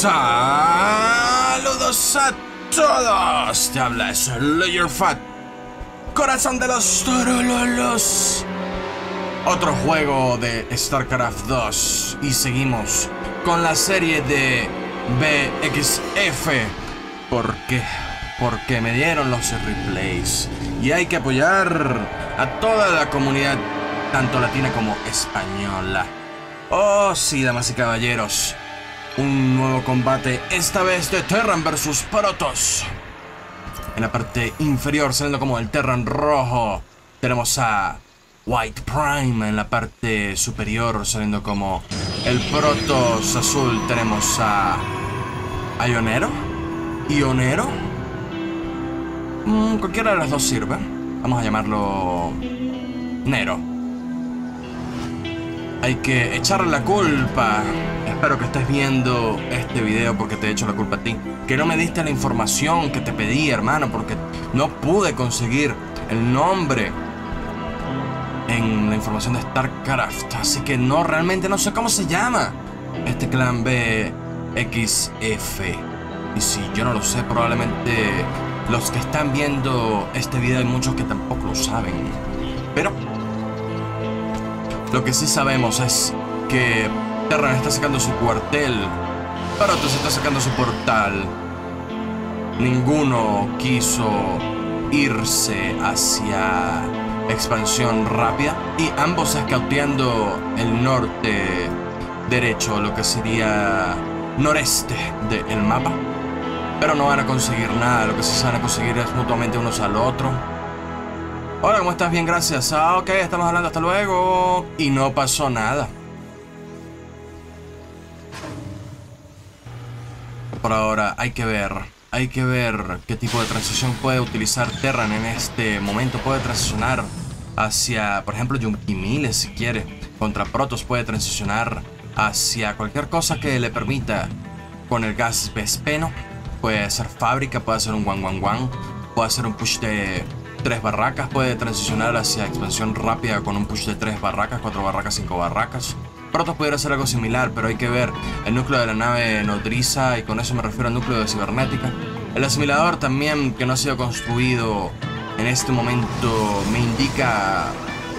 Saludos a todos. Te habla Slayer Fat. Corazón de los Torololos. Otro juego de StarCraft 2. Y seguimos con la serie de BXF. ¿Por qué? Porque me dieron los replays. Y hay que apoyar a toda la comunidad, tanto latina como española. Oh, sí, damas y caballeros. Un nuevo combate, esta vez de Terran versus Protoss. En la parte inferior, saliendo como el Terran rojo, tenemos a White Prime. En la parte superior, saliendo como el Protoss azul, tenemos a Ionero. Ionero. Mm, cualquiera de las dos sirve. Vamos a llamarlo Nero. Hay que echarle la culpa. Espero que estés viendo este video porque te he hecho la culpa a ti. Que no me diste la información que te pedí, hermano, porque no pude conseguir el nombre en la información de StarCraft. Así que no, realmente no sé cómo se llama este clan BXF. Y si yo no lo sé, probablemente los que están viendo este video hay muchos que tampoco lo saben. Pero lo que sí sabemos es que Terran está sacando su cuartel, Protoss está sacando su portal. Ninguno quiso irse hacia expansión rápida y ambos escauteando el norte derecho, lo que sería noreste del mapa. Pero no van a conseguir nada, lo que sí se van a conseguir es mutuamente unos al otro. Hola, ¿cómo estás? Bien, gracias. Ah, ok, estamos hablando, hasta luego. Y no pasó nada. Por ahora, hay que ver. Hay que ver qué tipo de transición puede utilizar Terran en este momento. Puede transicionar hacia, por ejemplo, Miles si quiere. Contra Protoss puede transicionar hacia cualquier cosa que le permita con el gas Vespeno. Puede ser fábrica, puede ser un One One One, puede ser un push de tres barracas, puede transicionar hacia expansión rápida con un push de tres barracas, cuatro barracas, cinco barracas. Protoss pudiera hacer algo similar, pero hay que ver el núcleo de la nave nodriza y con eso me refiero al núcleo de cibernética. El asimilador también que no ha sido construido en este momento me indica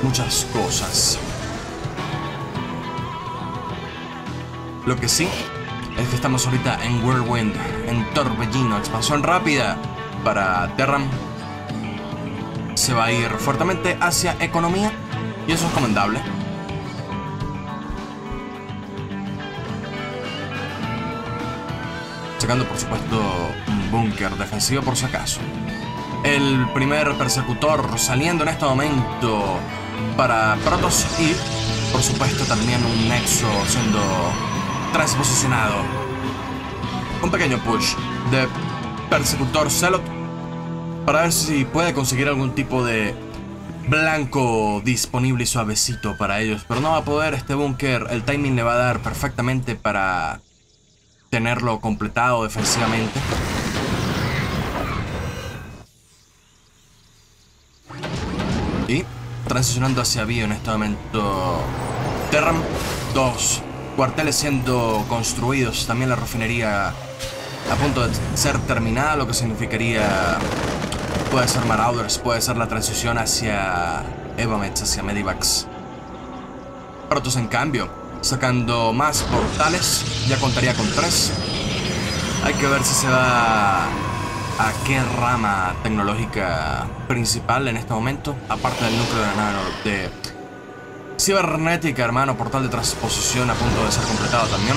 muchas cosas. Lo que sí es que estamos ahorita en Whirlwind, en Torbellino, expansión rápida para Terran. Se va a ir fuertemente hacia economía y eso es comendable. Sacando por supuesto un búnker defensivo por si acaso. El primer persecutor saliendo en este momento para Protoss y por supuesto también un Nexo siendo transposicionado. Un pequeño push de persecutor Celot para ver si puede conseguir algún tipo de blanco disponible y suavecito para ellos. Pero no va a poder este búnker. El timing le va a dar perfectamente para tenerlo completado defensivamente. Y transicionando hacia Bio en este momento. Terram 2 cuarteles siendo construidos, también la refinería a punto de ser terminada, lo que significaría puede ser Marauders, puede ser la transición hacia Evamets, hacia Medivacs. Protoss en cambio, sacando más portales, ya contaría con tres. Hay que ver si se va a qué rama tecnológica principal en este momento, aparte del núcleo de la de Cibernética, hermano, portal de transposición a punto de ser completado también.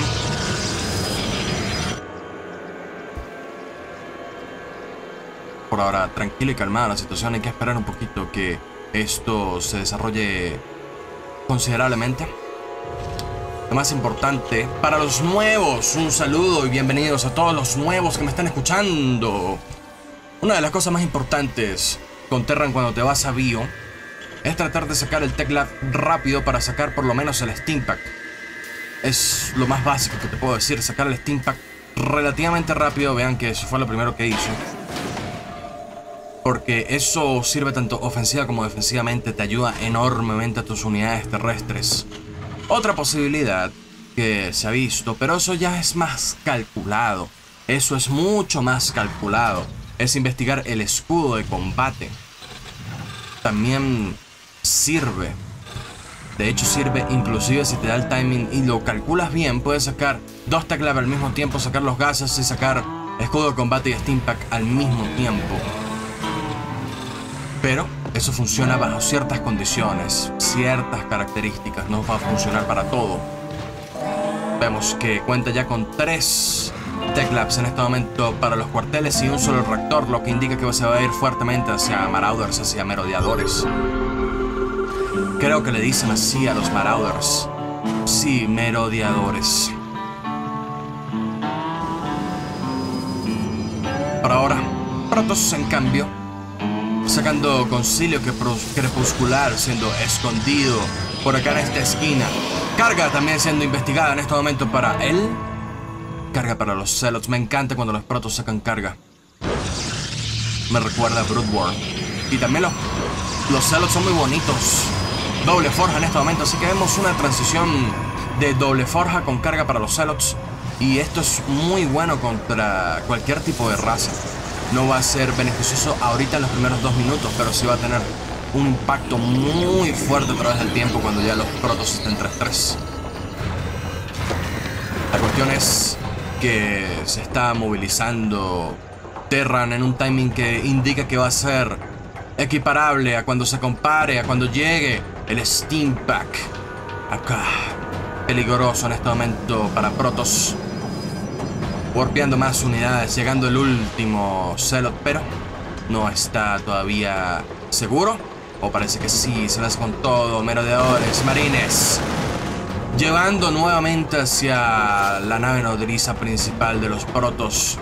Por ahora, tranquila y calmada la situación, hay que esperar un poquito que esto se desarrolle considerablemente. Lo más importante, para los nuevos, un saludo y bienvenidos a todos los nuevos que me están escuchando. Una de las cosas más importantes con Terran cuando te vas a Bio es tratar de sacar el teclado rápido para sacar por lo menos el Steam Pack. Es lo más básico que te puedo decir, sacar el Steam Pack relativamente rápido. Vean que eso fue lo primero que hice. Porque eso sirve tanto ofensiva como defensivamente, te ayuda enormemente a tus unidades terrestres. Otra posibilidad que se ha visto, pero eso ya es más calculado. Eso es mucho más calculado. Es investigar el escudo de combate. También sirve. De hecho sirve inclusive si te da el timing y lo calculas bien, puedes sacar dos teclas al mismo tiempo, sacar los gases y sacar escudo de combate y Steam Pack al mismo tiempo. Pero eso funciona bajo ciertas condiciones, ciertas características, no va a funcionar para todo. Vemos que cuenta ya con tres Teclaps en este momento para los cuarteles y un solo reactor, lo que indica que se va a ir fuertemente hacia Marauders, hacia merodeadores. Creo que le dicen así a los Marauders. Sí, merodeadores. Por ahora, Protoss en cambio sacando concilio crepuscular siendo escondido por acá en esta esquina. Carga también siendo investigada en este momento para él. Carga para los Zealots. Me encanta cuando los protos sacan carga. Me recuerda a Brood War. Y también los, los Zealots son muy bonitos. Doble forja en este momento. Así que vemos una transición de doble forja con carga para los Zealots. Y esto es muy bueno contra cualquier tipo de raza no va a ser beneficioso ahorita en los primeros dos minutos, pero sí va a tener un impacto muy fuerte a través del tiempo cuando ya los protos estén 3-3. La cuestión es que se está movilizando Terran en un timing que indica que va a ser equiparable a cuando se compare, a cuando llegue el Steam Pack. Acá, peligroso en este momento para Protos warpeando más unidades, llegando el último Celot, pero no está todavía seguro. O parece que sí, se las con todo, merodeadores, marines. Llevando nuevamente hacia la nave nodriza principal de los protos.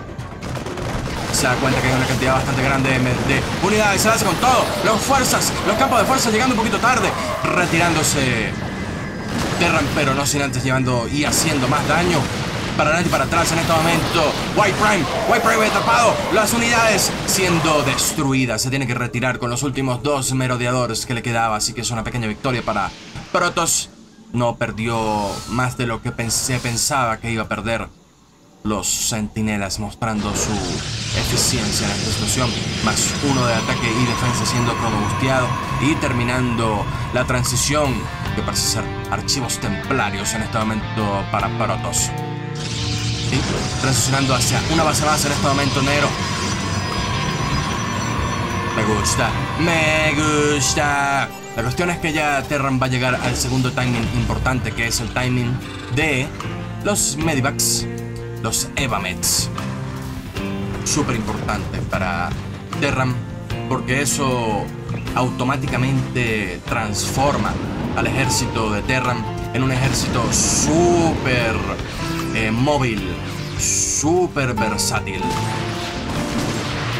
Se da cuenta que hay una cantidad bastante grande de, unidades. Se hace con todo. Los fuerzas, los campos de fuerza llegando un poquito tarde. Retirándose Terran, pero no sin antes llevando y haciendo más daño para adelante y para atrás en este momento. White Prime, White Prime atrapado. Las unidades siendo destruidas. Se tiene que retirar con los últimos dos merodeadores que le quedaba. Así que es una pequeña victoria para Protoss. No perdió más de lo que se pensaba que iba a perder. Los sentinelas mostrando su eficiencia en esta situación. Más uno de ataque y defensa siendo cronobusteado. Y terminando la transición que parece ser archivos templarios en este momento para Transicionando hacia una base más en este momento negro. Me gusta, me gusta. La cuestión es que ya Terran va a llegar al segundo timing importante, que es el timing de los Medivacs, los Evamets. Súper importante para Terran, porque eso automáticamente transforma al ejército de Terran en un ejército súper eh, móvil, súper versátil.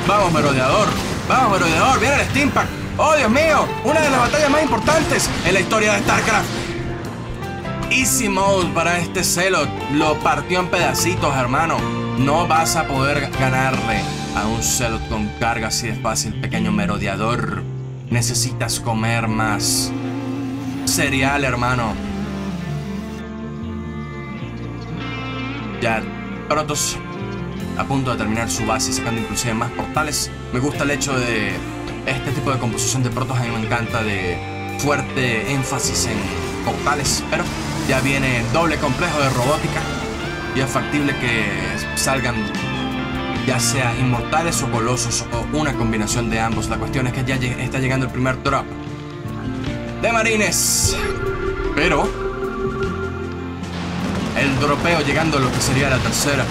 Vamos, merodeador. Vamos, merodeador. Viene el Steampack. ¡Oh, Dios mío! Una de las batallas más importantes en la historia de StarCraft. Easy mode para este Celot. Lo partió en pedacitos, hermano. No vas a poder ganarle a un Celot con carga así de fácil, pequeño merodeador. Necesitas comer más cereal, hermano. Ya Protoss a punto de terminar su base, sacando inclusive más portales. Me gusta el hecho de este tipo de composición de Protoss, a mí me encanta de fuerte énfasis en portales, pero ya viene doble complejo de robótica y es factible que salgan ya sea inmortales o colosos o una combinación de ambos. La cuestión es que ya está llegando el primer drop de marines. Pero el dropeo llegando a lo que sería la tercera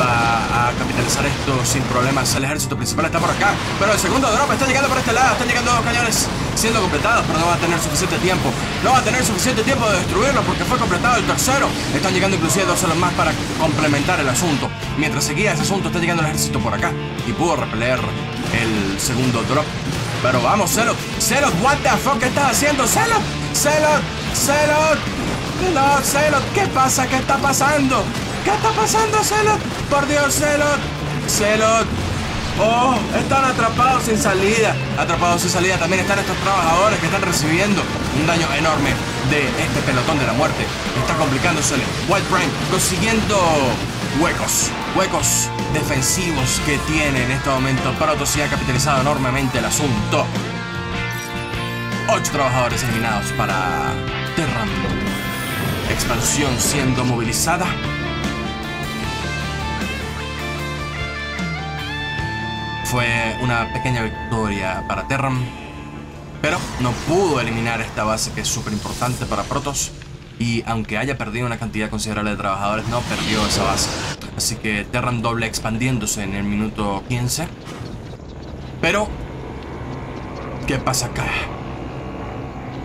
va a capitalizar esto sin problemas. El ejército principal está por acá, pero el segundo drop está llegando por este lado. Están llegando dos cañones siendo completados, pero no va a tener suficiente tiempo. No va a tener suficiente tiempo de destruirlo porque fue completado el tercero. Están llegando inclusive dos alas más para complementar el asunto. Mientras seguía ese asunto, está llegando el ejército por acá y pudo repeler el segundo drop. Pero vamos, Celot. Celot, what the fuck, ¿qué estás haciendo? Celot, Celot, Celot. No, Celot, ¿qué pasa? ¿Qué está pasando? ¿Qué está pasando, Celot? Por Dios, Celot. Celot. ¡Oh! Están atrapados sin salida. Atrapados sin salida también están estos trabajadores que están recibiendo un daño enorme de este pelotón de la muerte. Está complicándosele. White Prime consiguiendo huecos. Huecos defensivos que tiene en este momento. Protoss y ha capitalizado enormemente el asunto. Ocho trabajadores eliminados para Terran. Expansión siendo movilizada. Fue una pequeña victoria para Terran. Pero no pudo eliminar esta base que es súper importante para Protoss. Y aunque haya perdido una cantidad considerable de trabajadores, no perdió esa base. Así que Terran doble expandiéndose en el minuto 15. Pero, ¿qué pasa acá?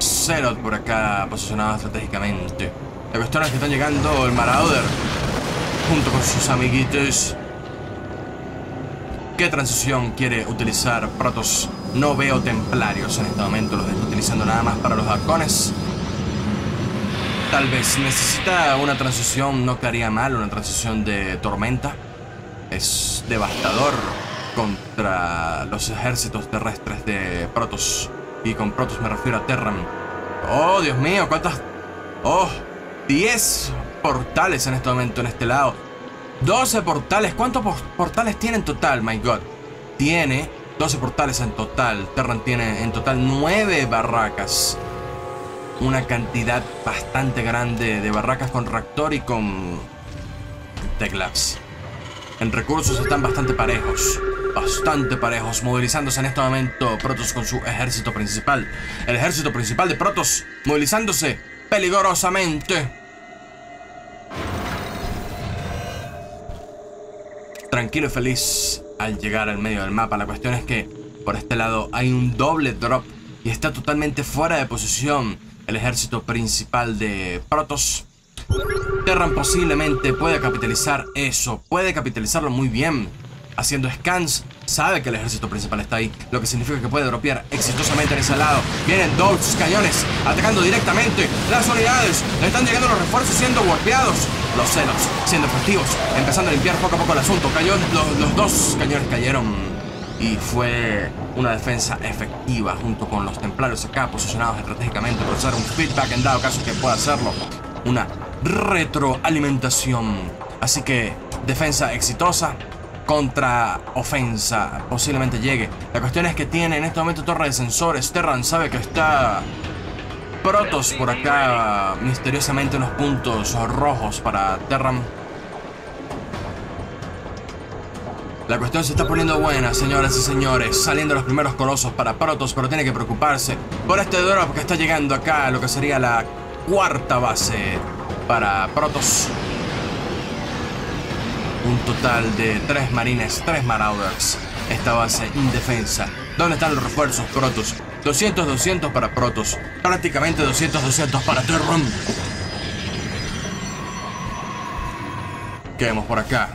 Zerot por acá posicionado estratégicamente. La cuestión es que están llegando el Marauder junto con sus amiguitos. ¿Qué transición quiere utilizar Protoss? No veo templarios en este momento, los está utilizando nada más para los halcones. Tal vez necesita una transición, no quedaría mal, una transición de tormenta. Es devastador contra los ejércitos terrestres de Protoss. Y con Protoss me refiero a Terran. Oh, Dios mío, cuántas... Oh, 10 portales en este momento en este lado. 12 portales. ¿Cuántos portales tiene en total, my god? Tiene 12 portales en total. Terran tiene en total 9 barracas. Una cantidad bastante grande de barracas con reactor y con teclas. En recursos están bastante parejos. Bastante parejos, movilizándose en este momento Protoss con su ejército principal. El ejército principal de Protoss movilizándose peligrosamente. tranquilo y feliz al llegar al medio del mapa. La cuestión es que por este lado hay un doble drop y está totalmente fuera de posición el ejército principal de Protoss. Terran posiblemente puede capitalizar eso, puede capitalizarlo muy bien. Haciendo scans, sabe que el ejército principal está ahí, lo que significa que puede dropear exitosamente en ese lado. Vienen dos cañones atacando directamente las unidades. Le están llegando los refuerzos siendo golpeados los celos, siendo efectivos, empezando a limpiar poco a poco el asunto. Cayó, los, dos cañones cayeron y fue una defensa efectiva junto con los templarios acá posicionados estratégicamente por hacer un feedback en dado caso que pueda hacerlo. Una retroalimentación. Así que defensa exitosa contra ofensa posiblemente llegue. La cuestión es que tiene en este momento torre de sensores. Terran sabe que está Protos por acá, misteriosamente unos puntos rojos para Terram. La cuestión se está poniendo buena, señoras y señores. Saliendo los primeros colosos para Protos, pero tiene que preocuparse por este drop que está llegando acá, lo que sería la cuarta base para Protos. Un total de tres marines, tres marauders. Esta base indefensa. ¿Dónde están los refuerzos, Protos? 200, 200 para Protoss. Prácticamente 200, 200 para Terran. ¿Qué vemos por acá?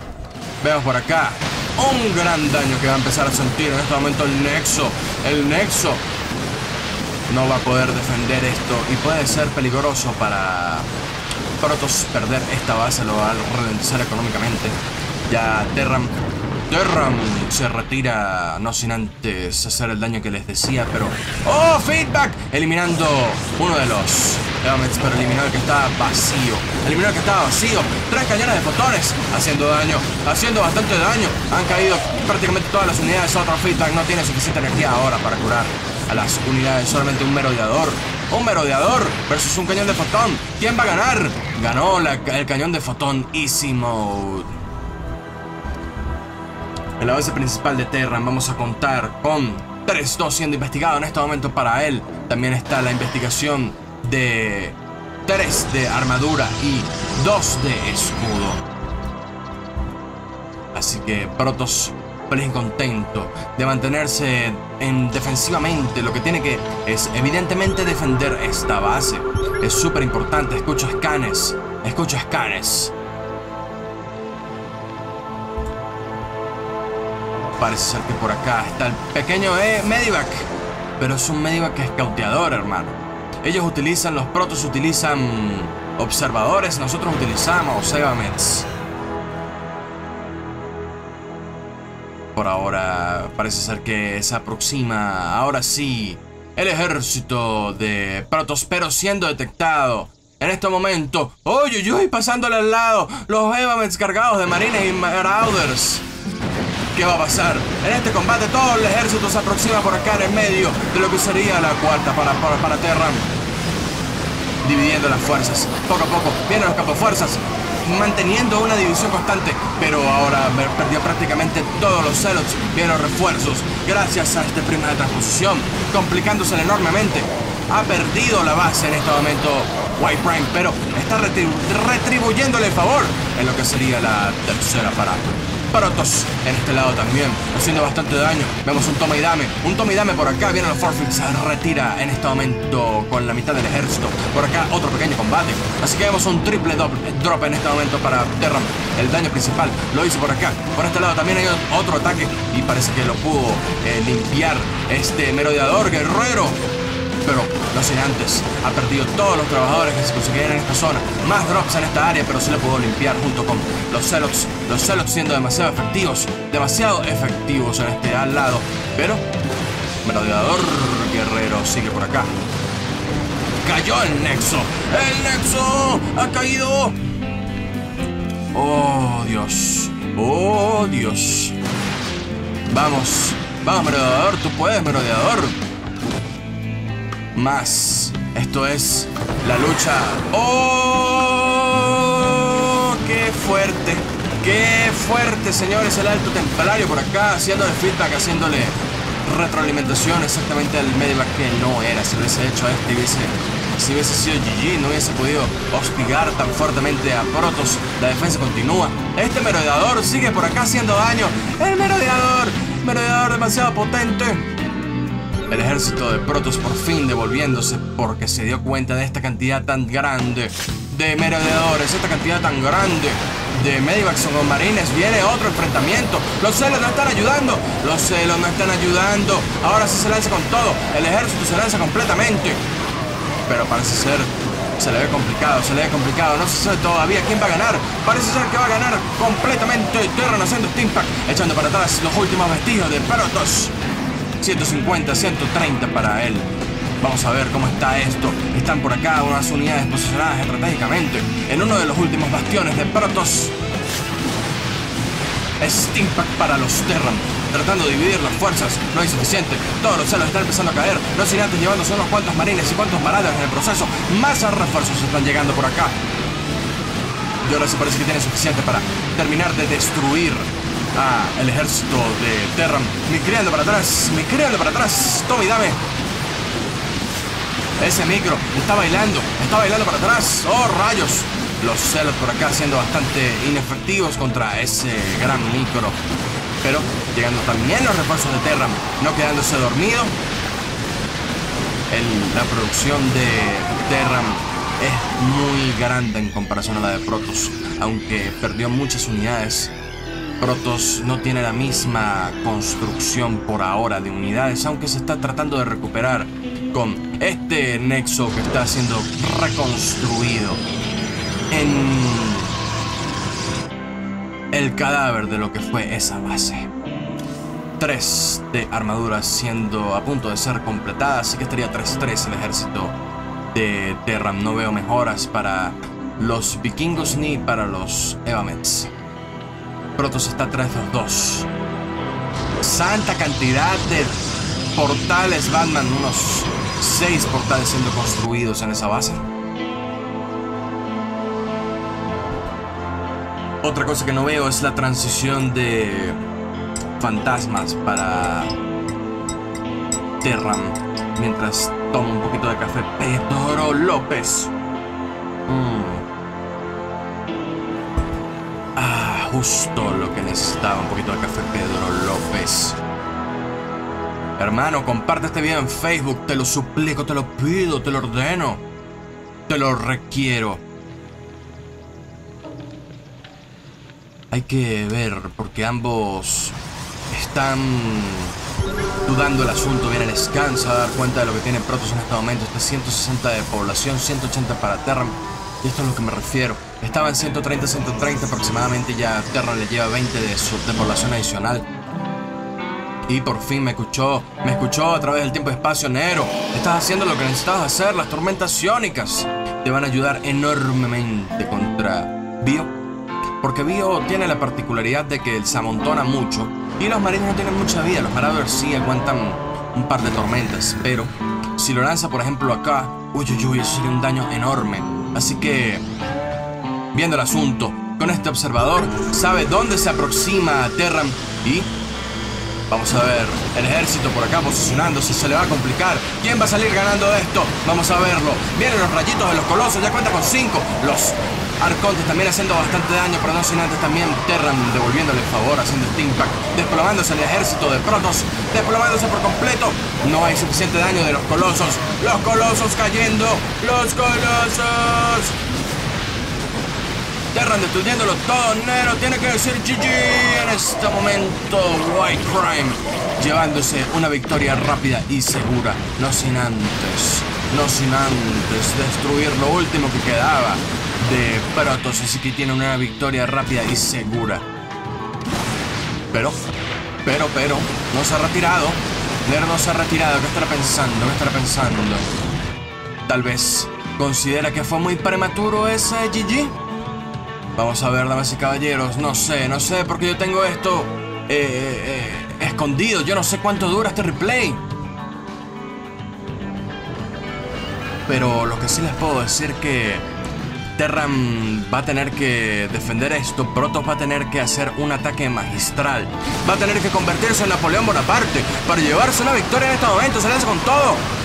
Vemos por acá un gran daño que va a empezar a sentir en este momento el Nexo. El Nexo no va a poder defender esto y puede ser peligroso para Protoss perder esta base, lo va a ralentizar económicamente. Ya Terran Terram se retira, no sin antes hacer el daño que les decía, pero... ¡Oh, feedback! Eliminando uno de los helmets, pero eliminó el que estaba vacío. Eliminó el que estaba vacío. Tres cañones de fotones haciendo daño, haciendo bastante daño. Han caído prácticamente todas las unidades. Otro feedback no tiene suficiente energía ahora para curar a las unidades. Solamente un merodeador. Un merodeador versus un cañón de fotón. ¿Quién va a ganar? Ganó el cañón de fotón Easy Mode. En la base principal de Terran vamos a contar con 3-2 siendo investigado en este momento para él. También está la investigación de 3 de armadura y 2 de escudo. Así que Protoss feliz y contento de mantenerse en defensivamente. Lo que tiene que es evidentemente defender esta base. Es súper importante. Escucho escanes. Escucho escanes. Parece ser que por acá está el pequeño eh, Medivac. Pero es un Medivac que es cauteador, hermano. Ellos utilizan, los protos utilizan observadores, nosotros utilizamos Evamets. por ahora parece ser que se aproxima, ahora sí, el ejército de Protospero siendo detectado. En este momento, oye, yo pasándole al lado, los Evamets cargados de marines y marauders. ¿Qué va a pasar? En este combate todo el ejército se aproxima por acá en medio de lo que sería la cuarta para, para, para Terran. Dividiendo las fuerzas. Poco a poco vienen los fuerzas manteniendo una división constante, pero ahora perdió prácticamente todos los celots, vienen refuerzos, gracias a este prima de transposición, complicándose enormemente. Ha perdido la base en este momento White Prime, pero está retribuyéndole el favor en lo que sería la tercera parada. Protoss en este lado también, haciendo bastante daño. Vemos un toma y dame, un toma y dame por acá. Viene los Forfeits, se retira en este momento con la mitad del ejército. Por acá otro pequeño combate. Así que vemos un triple drop en este momento para Terram. El daño principal lo hizo por acá. Por este lado también hay otro ataque y parece que lo pudo eh, limpiar este merodeador guerrero pero no sin antes. Ha perdido todos los trabajadores que se conseguían en esta zona. Más drops en esta área, pero se le pudo limpiar junto con los Celots. Los Celots siendo demasiado efectivos, demasiado efectivos en este al lado. Pero, merodeador guerrero sigue por acá. ¡Cayó el Nexo! ¡El Nexo! ¡Ha caído! ¡Oh, Dios! ¡Oh, Dios! Vamos, vamos, merodeador, tú puedes, merodeador más. Esto es la lucha. ¡Oh! ¡Qué fuerte! ¡Qué fuerte, señores! El alto templario por acá, haciéndole feedback, haciéndole retroalimentación exactamente al medivac que no era. Si hubiese hecho este, hubiese, si hubiese sido GG, no hubiese podido hostigar tan fuertemente a Protoss. La defensa continúa. Este merodeador sigue por acá haciendo daño. ¡El merodeador! Merodeador demasiado potente. El ejército de Protoss por fin devolviéndose porque se dio cuenta de esta cantidad tan grande de merodeadores, esta cantidad tan grande de medivacs o marines. Viene otro enfrentamiento. Los celos no están ayudando. Los celos no están ayudando. Ahora sí se lanza con todo. El ejército se lanza completamente. Pero parece ser se le ve complicado, se le ve complicado. No se sabe todavía quién va a ganar. Parece ser que va a ganar completamente Terran haciendo este impact, echando para atrás los últimos vestigios de Protoss. 150, 130 para él. Vamos a ver cómo está esto. Están por acá unas unidades posicionadas estratégicamente en uno de los últimos bastiones de Protoss. Steampack para los Terran. Tratando de dividir las fuerzas, no hay suficiente. Todos los celos están empezando a caer. No sin antes llevándose unos cuantos marines y cuantos maradas en el proceso. Más refuerzos están llegando por acá. Y ahora se parece que tiene suficiente para terminar de destruir El ejército de Terran. Mi criando para atrás, mi criando para atrás. Toma y dame. Ese micro está bailando, está bailando para atrás. ¡Oh, rayos! Los celos por acá siendo bastante inefectivos contra ese gran micro. Pero llegando también los refuerzos de Terran, no quedándose dormido. la producción de Terran es muy grande en comparación a la de Protoss, aunque perdió muchas unidades Protoss no tiene la misma construcción por ahora de unidades, aunque se está tratando de recuperar con este nexo que está siendo reconstruido en el cadáver de lo que fue esa base. Tres de armaduras siendo a punto de ser completadas, así que estaría 3-3 el ejército de Terram. No veo mejoras para los vikingos ni para los Evamets. Protoss está atrás de los dos. Santa cantidad de portales Batman, unos seis portales siendo construidos en esa base. Otra cosa que no veo es la transición de fantasmas para Terran. Mientras tomo un poquito de café, Pedro López. Justo lo que necesitaba, un poquito de café Pedro López. Hermano, comparte este video en Facebook, te lo suplico, te lo pido, te lo ordeno, te lo requiero. Hay que ver, porque ambos están dudando el asunto. Viene el scan, se va a dar cuenta de lo que tiene Protoss en este momento. Este 160 de población, 180 para Terra. Y esto es lo que me refiero. Estaba en 130, 130 aproximadamente, ya Terra le lleva 20 de, población adicional. Y por fin me escuchó, me escuchó a través del tiempo y espacio Nero. Estás haciendo lo que necesitabas hacer, las tormentas iónicas te van a ayudar enormemente contra Bio. Porque Bio tiene la particularidad de que se amontona mucho y los marinos no tienen mucha vida. Los Marauders sí aguantan un par de tormentas, pero si lo lanza por ejemplo acá, uy uy uy, eso sería un daño enorme. Así que, viendo el asunto, con este observador sabe dónde se aproxima a Terran y Vamos a ver, el ejército por acá posicionándose, se le va a complicar. ¿Quién va a salir ganando esto? Vamos a verlo. Vienen los rayitos de los colosos, ya cuenta con cinco. Los arcontes también haciendo bastante daño, pero no sin antes también Terran devolviéndole favor, haciendo este impact. Desplomándose el ejército de Protos, desplomándose por completo. No hay suficiente daño de los colosos. Los colosos cayendo, los colosos. Terran destruyéndolo todo, Nero tiene que decir GG en este momento. White Crime llevándose una victoria rápida y segura, no sin antes, no sin antes destruir lo último que quedaba de Protoss, así que tiene una victoria rápida y segura. Pero, pero, pero, no se ha retirado. Nero no se ha retirado, ¿qué estará pensando? ¿Qué estará pensando? Tal vez considera que fue muy prematuro ese GG. Vamos a ver, damas y caballeros. No sé, no sé, porque yo tengo esto eh, eh, eh, escondido. Yo no sé cuánto dura este replay. Pero lo que sí les puedo decir que Terran va a tener que defender esto, Protoss va a tener que hacer un ataque magistral, va a tener que convertirse en Napoleón Bonaparte para llevarse una victoria en este momento, se lanza con todo.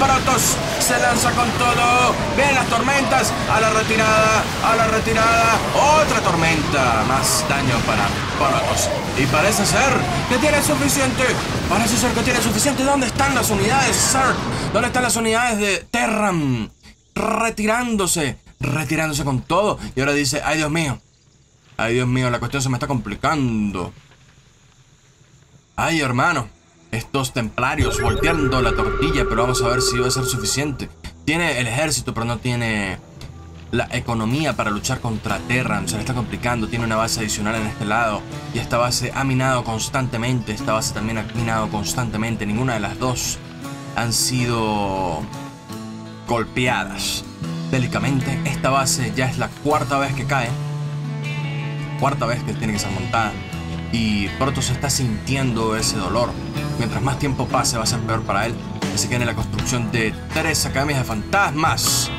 Protoss se lanza con todo. Ven las tormentas. A la retirada. A la retirada. Otra tormenta. Más daño para Protoss. Y parece ser que tiene suficiente. Parece ser que tiene suficiente. ¿Dónde están las unidades, sir? ¿Dónde están las unidades de Terram? Retirándose. Retirándose con todo. Y ahora dice, ay Dios mío. Ay Dios mío, la cuestión se me está complicando. Ay, hermano estos templarios volteando la tortilla, pero vamos a ver si va a ser suficiente. Tiene el ejército, pero no tiene la economía para luchar contra Terran. Se le está complicando, tiene una base adicional en este lado. Y esta base ha minado constantemente, esta base también ha minado constantemente. Ninguna de las dos han sido golpeadas. Bélicamente, esta base ya es la cuarta vez que cae. Cuarta vez que tiene que ser montada. Y se está sintiendo ese dolor mientras más tiempo pase va a ser peor para él. Así que en la construcción de tres academias de fantasmas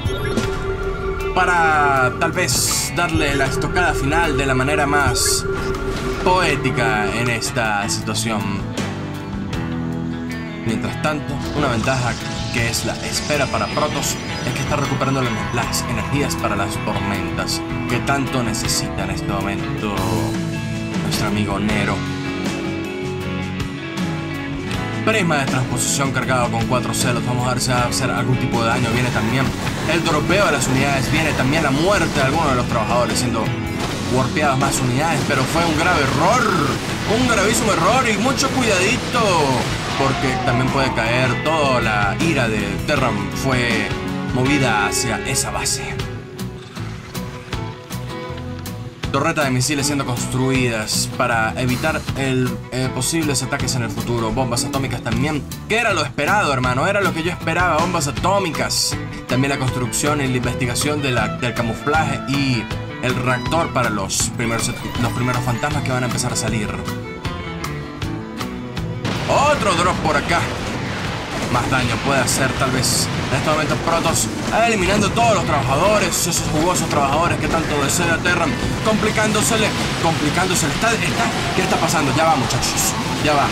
para tal vez darle la estocada final de la manera más poética en esta situación. Mientras tanto, una ventaja que es la espera para Protos es que está recuperando las energías para las tormentas que tanto necesita en este momento amigo Nero. Prisma de transposición cargado con cuatro celos. Vamos a ver si va a hacer algún tipo de daño. Viene también el dropeo de las unidades. Viene también la muerte de algunos de los trabajadores siendo warpeadas más unidades. Pero fue un grave error. Un gravísimo error y mucho cuidadito. Porque también puede caer toda la ira de Terran. Fue movida hacia esa base torretas de misiles siendo construidas para evitar el, eh, posibles ataques en el futuro. Bombas atómicas también, que era lo esperado, hermano, era lo que yo esperaba, bombas atómicas. También la construcción y la investigación de la, del camuflaje y el reactor para los primeros, los primeros fantasmas que van a empezar a salir. Otro drop por acá más daño puede hacer tal vez en este momento Protoss eliminando todos los trabajadores, esos jugosos trabajadores que tanto desea Terran, complicándosele, complicándosele. Está, ¿Qué está pasando? Ya va muchachos, ya va,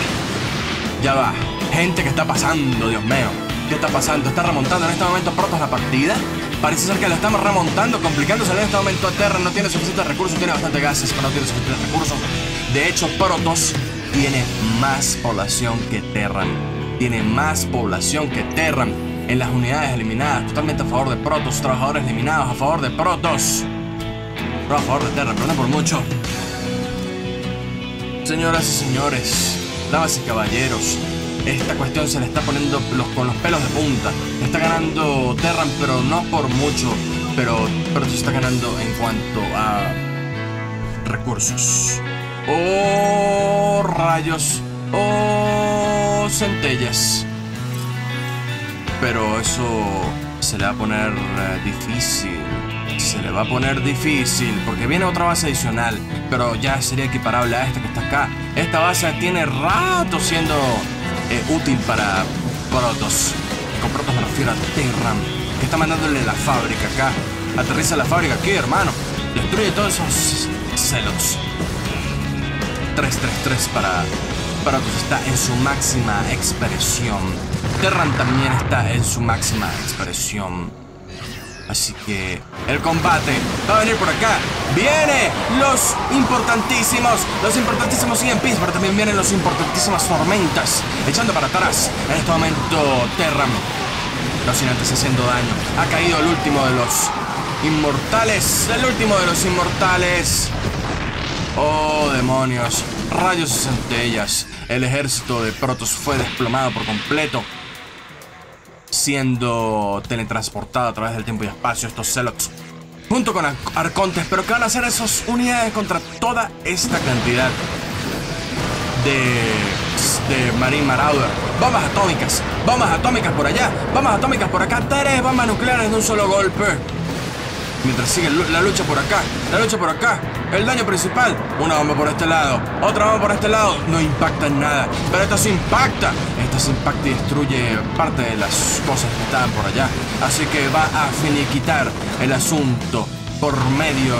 ya va. Gente que está pasando, Dios mío. ¿Qué está pasando? ¿Está remontando en este momento Protoss la partida? Parece ser que la estamos remontando, complicándose en este momento a Terran. No tiene suficientes recursos, tiene bastante gases, pero no tiene suficientes recursos. De hecho, Protoss tiene más población que Terran tiene más población que Terran en las unidades eliminadas. Totalmente a favor de Protoss. Trabajadores eliminados a favor de Protoss. a favor de Terran, pero no por mucho. Señoras y señores, damas y caballeros, esta cuestión se le está poniendo con los pelos de punta. Está ganando Terran, pero no por mucho. Pero Protoss está ganando en cuanto a recursos. Oh, rayos. O centellas. Pero eso se le va a poner eh, difícil. Se le va a poner difícil porque viene otra base adicional, pero ya sería equiparable a esta que está acá. Esta base tiene rato siendo eh, útil para Protoss. Con Protoss me refiero a Terran, que está mandándole la fábrica acá. Aterriza la fábrica aquí, hermano. Destruye todos esos celos. 3-3-3 para Protoss está en su máxima expresión. Terran también está en su máxima expresión. Así que el combate va a venir por acá. Viene los importantísimos, los importantísimos EMPs, pero también vienen los importantísimas tormentas. Echando para atrás. En este momento Terran, los sin antes haciendo daño. Ha caído el último de los inmortales. El último de los inmortales. Oh, demonios. Rayos y centellas. El ejército de Protoss fue desplomado por completo siendo teletransportado a través del tiempo y espacio estos Celots junto con Arcontes, pero que van a hacer esas unidades contra toda esta cantidad de, de Marine Marauder. Bombas atómicas, bombas atómicas por allá, bombas atómicas por acá, tres bombas nucleares de un solo golpe. Mientras sigue la lucha por acá, la lucha por acá, el daño principal, una bomba por este lado, otra bomba por este lado, no impacta en nada, pero esto sí impacta, esto sí impacta y destruye parte de las cosas que estaban por allá, así que va a finiquitar el asunto por medio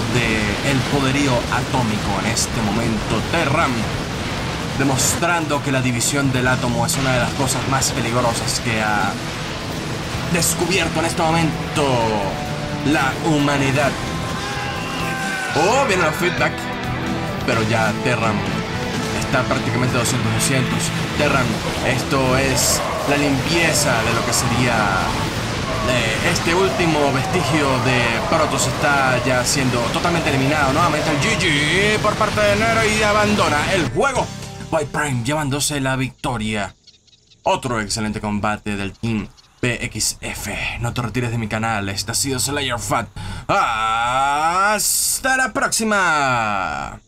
el poderío atómico en este momento. Terram, demostrando que la división del átomo es una de las cosas más peligrosas que ha descubierto en este momento la humanidad. Oh, vienen los feedback. Pero ya Terran está prácticamente 200-200. Terran, esto es la limpieza de lo que sería eh, este último vestigio de Protoss está ya siendo totalmente eliminado. Nuevamente el GG por parte de Nero y abandona el juego. White Prime llevándose la victoria. Otro excelente combate del team PXF. No te retires de mi canal. Este ha sido Slayer Fat. ¡Hasta la próxima!